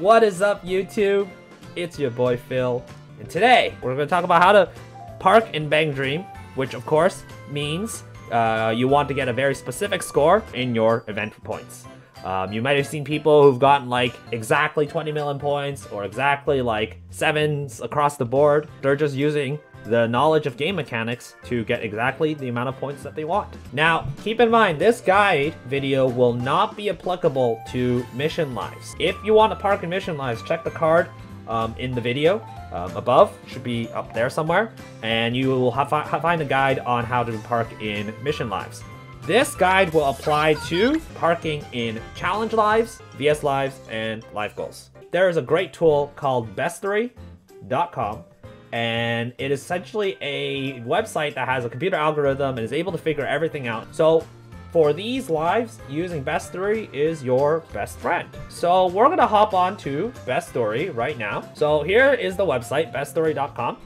What is up, YouTube? It's your boy Phil, and today we're going to talk about how to park in BanG Dream, which of course means uh, you want to get a very specific score in your event points. Um, you might have seen people who've gotten like exactly 20 million points or exactly like sevens across the board. They're just using the knowledge of game mechanics to get exactly the amount of points that they want. Now, keep in mind, this guide video will not be applicable to mission lives. If you want to park in mission lives, check the card um, in the video um, above, should be up there somewhere, and you will have, find a guide on how to park in mission lives. This guide will apply to parking in challenge lives, VS lives, and live goals. There is a great tool called Bestdori.com and it is essentially a website that has a computer algorithm and is able to figure everything out. So for these lives, using Bestdori is your best friend. So we're gonna hop on to Bestdori right now. So here is the website, bestdori.com.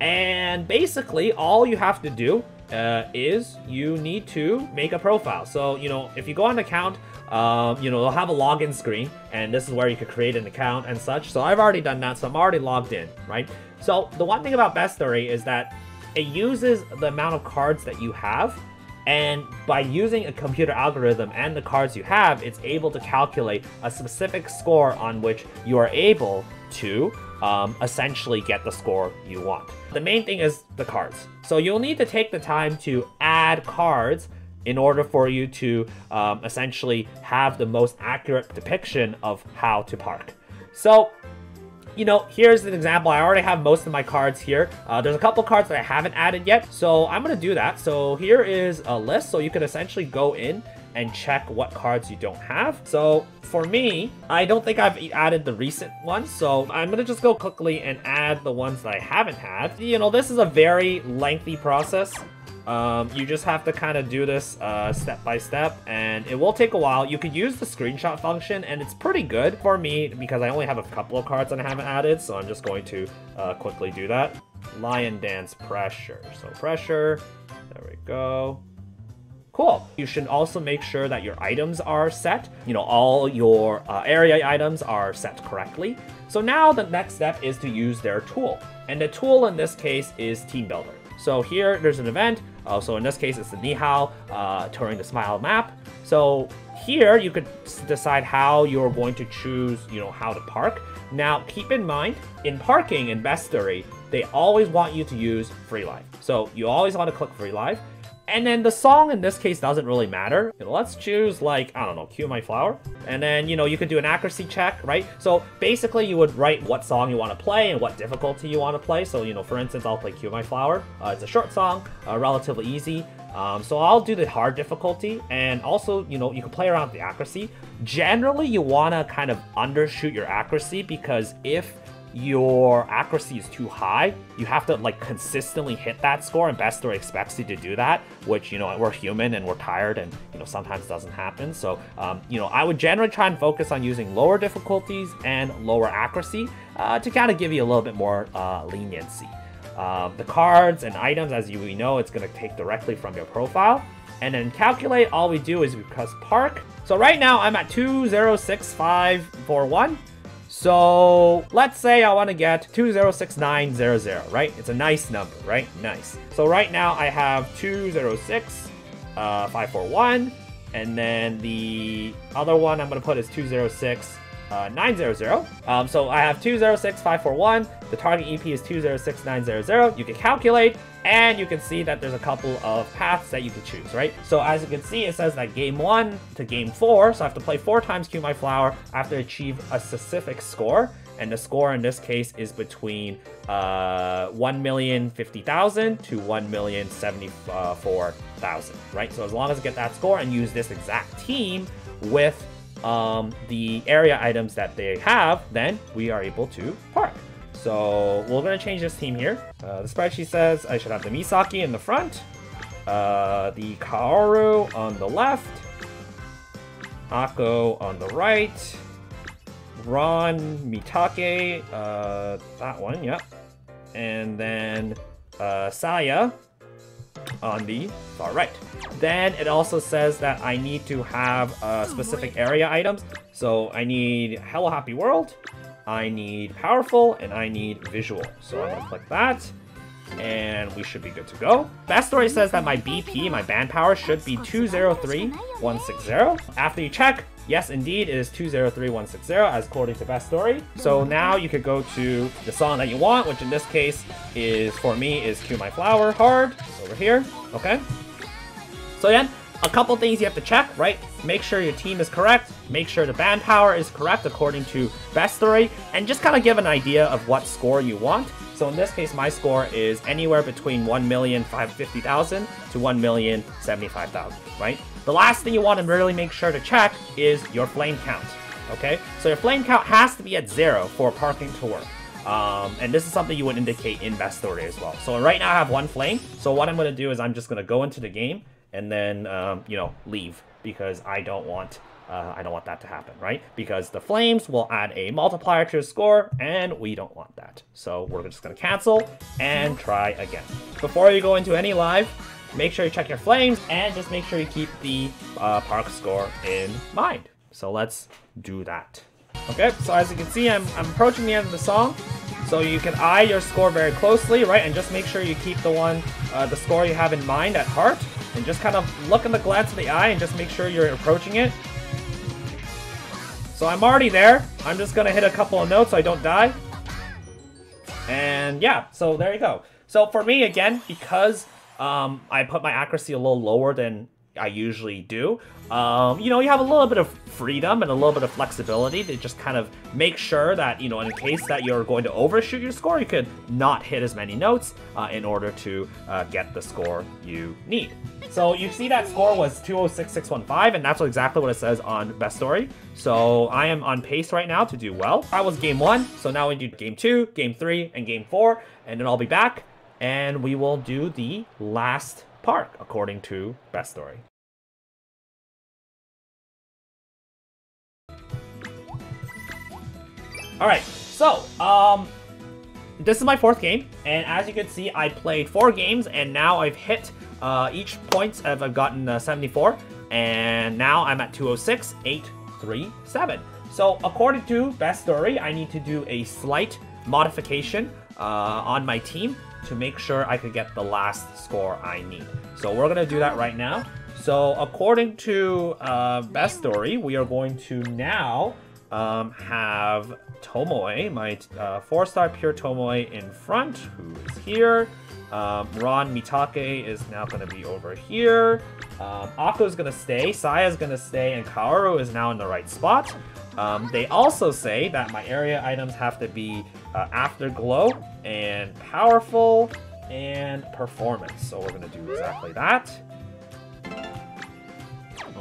And basically all you have to do uh, is you need to make a profile. So, you know, if you go on account, um, you know, they'll have a login screen, and this is where you could create an account and such. So I've already done that, so I'm already logged in, right? So the one thing about Bestdori is that it uses the amount of cards that you have, and by using a computer algorithm and the cards you have, it's able to calculate a specific score on which you are able to um, essentially get the score you want. The main thing is the cards. So you'll need to take the time to add cards in order for you to um, essentially have the most accurate depiction of how to park. So you know, here's an example. I already have most of my cards here. Uh, there's a couple cards that I haven't added yet, so I'm going to do that. So here is a list, so you can essentially go in and check what cards you don't have. So for me, I don't think I've added the recent ones, so I'm gonna just go quickly and add the ones that I haven't had. You know, this is a very lengthy process. Um, you just have to kind of do this uh, step by step, and it will take a while. You could use the screenshot function, and it's pretty good for me because I only have a couple of cards that I haven't added, so I'm just going to uh, quickly do that. Lion Dance Pressure. So pressure, there we go. Cool. You should also make sure that your items are set. You know, all your uh, area items are set correctly. So now the next step is to use their tool. And the tool in this case is Team Builder. So here, there's an event. Uh, so in this case, it's the Nihao uh, touring the Smile map. So here, you could decide how you're going to choose, you know, how to park. Now, keep in mind, in parking in Bestdori, they always want you to use Free Live. So you always want to click Free Live. And then the song in this case doesn't really matter. Let's choose like, I don't know, Cue My Flower. And then, you know, you could do an accuracy check, right? So basically you would write what song you want to play and what difficulty you want to play. So, you know, for instance, I'll play Cue My Flower. Uh, it's a short song, uh, relatively easy. Um, so I'll do the hard difficulty and also, you know, you can play around with the accuracy. Generally, you want to kind of undershoot your accuracy because if your accuracy is too high, you have to like consistently hit that score, and Bestdori expects you to do that, which you know we're human and we're tired, and you know sometimes doesn't happen. So um, you know I would generally try and focus on using lower difficulties and lower accuracy uh, to kind of give you a little bit more uh, leniency. Uh, the cards and items, as you know, it's going to take directly from your profile. And then calculate, all we do is we press park. So right now I'm at 206541. So let's say I want to get 206900, right? It's a nice number, right? Nice. So right now I have 206, uh, 541, and then the other one I'm going to put is 206, uh, 900. Um, so I have 206541. The target EP is 206900. You can calculate and you can see that there's a couple of paths that you can choose, right? So as you can see, it says that game one to game four, so I have to play four times Cue My Flower. I have to achieve a specific score, and the score in this case is between uh, 1,050,000 to 1,074,000, right? So as long as I get that score and use this exact team with um, the area items that they have, then we are able to park. So we're to change this team here. Uh, the spreadsheet says I should have the Misaki in the front, uh, the Kaoru on the left, Ako on the right, Ran Mitake, uh, that one, yep. And then uh, Saya on the far right. Then it also says that I need to have uh, specific area items. So I need Hello Happy World, I need Powerful, and I need Visual. So I'm gonna click that and we should be good to go. Bestdori says that my BP, my band power, should be 203160. After you check, yes, indeed, it is 203160 as according to Bestdori. So mm-hmm. now you could go to the song that you want, which in this case is, for me, is Cue My Flower Hard, over here, okay? So again, a couple things you have to check, right? Make sure your team is correct, make sure the band power is correct according to Bestdori, and just kind of give an idea of what score you want. So in this case, my score is anywhere between 1,550,000 to 1,075,000, right? The last thing you want to really make sure to check is your flame count, okay? So your flame count has to be at zero for parking to work. Um, and this is something you would indicate in Bestdori as well. So right now I have one flame. So what I'm going to do is I'm just going to go into the game and then, um, you know, leave because I don't want uh, I don't want that to happen, right? Because the flames will add a multiplier to the score, and we don't want that. So we're just gonna cancel and try again. Before you go into any live, make sure you check your flames and just make sure you keep the uh, park score in mind. So let's do that. Okay, so as you can see, I'm, I'm approaching the end of the song. So you can eye your score very closely, right? And just make sure you keep the one, uh, the score you have in mind at heart. And just kind of look in the glance of the eye and just make sure you're approaching it. So I'm already there. I'm just gonna hit a couple of notes so I don't die. And yeah, so there you go. So for me, again, because um, I put my accuracy a little lower than I usually do. Um, you know, you have a little bit of freedom and a little bit of flexibility to just kind of make sure that, you know, in case that you're going to overshoot your score, you could not hit as many notes uh, in order to uh, get the score you need. So you see that score was 206615, and that's exactly what it says on Bestdori. So I am on pace right now to do well. That was game one, so now we do game two, game three, and game four, and then I'll be back, and we will do the last park according to Bestdori. Alright, so, um, this is my fourth game, and as you can see, I played four games, and now I've hit uh, each points I've gotten uh, 74, and now I'm at 206, 837. So, according to Bestdori, I need to do a slight modification uh, on my team to make sure I could get the last score I need. So we're gonna do that right now. So according to uh, Bestdori, we are going to now um, have Tomoe, my uh, four-star pure Tomoe in front, who is here. Um, Ran Mitake is now going to be over here. Um, Ako is going to stay, Saya's going to stay, and Kaoru is now in the right spot. Um, they also say that my area items have to be uh, Afterglow and Powerful and Performance. So we're going to do exactly that.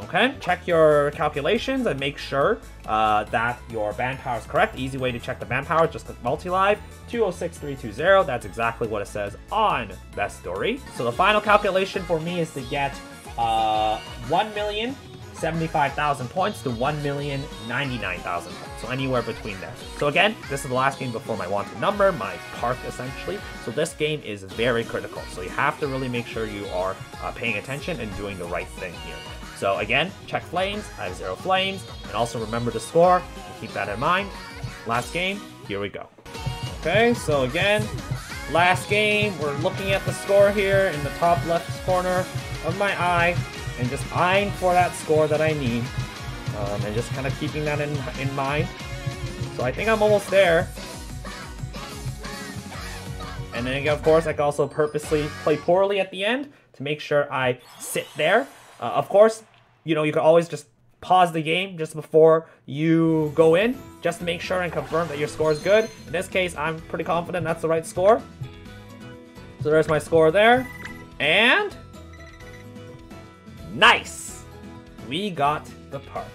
Okay, check your calculations and make sure uh, that your band power is correct. Easy way to check the band power, is just click multi-live, 206320, that's exactly what it says on Bestdori. So the final calculation for me is to get uh, 1,075,000 points to 1,099,000 points, so anywhere between there. So again, this is the last game before my wanted number, my park essentially. So this game is very critical, so you have to really make sure you are uh, paying attention and doing the right thing here. So again, check flames, I have zero flames, and also remember to score, keep that in mind. Last game, here we go. Okay, so again, last game, we're looking at the score here in the top left corner of my eye, and just eyeing for that score that I need, um, and just kind of keeping that in, in mind. So I think I'm almost there. And then, of course, I can also purposely play poorly at the end to make sure I sit there uh, of course, you know, you can always just pause the game just before you go in, just to make sure and confirm that your score is good. In this case, I'm pretty confident that's the right score. So there's my score there. And... Nice! We got the park.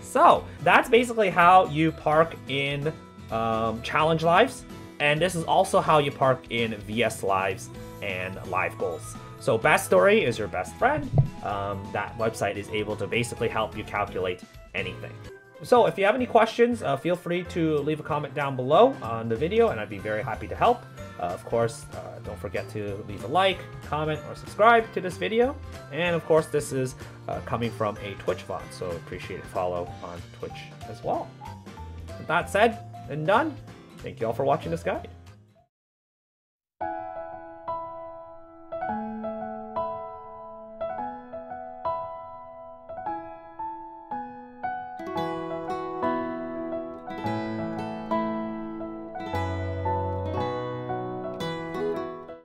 So, that's basically how you park in um, Challenge Lives. And this is also how you park in VS Lives and Live Goals. So Bestdori is your best friend. Um, that website is able to basically help you calculate anything. So if you have any questions, uh, feel free to leave a comment down below on the video and I'd be very happy to help. Uh, of course, uh, don't forget to leave a like, comment, or subscribe to this video. And of course, this is uh, coming from a Twitch VOD, so appreciate a follow on Twitch as well. With that said and done, thank you all for watching this guide.